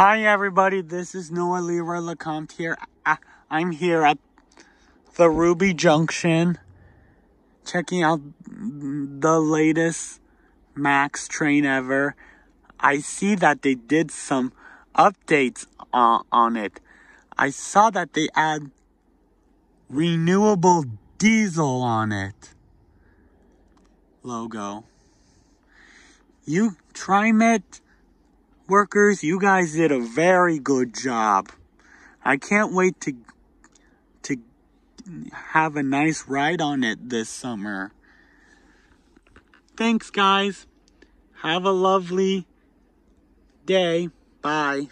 Hi, everybody. This is Noah Leroy LeCompte here. I- I'm here at the Ruby Junction checking out the latest Max train ever. I see that they did some updates on, on it. I saw that they add renewable diesel on it logo. You TriMet workers, you guys did a very good job. I can't wait to to have a nice ride on it this summer. Thanks guys. Have a lovely day. Bye.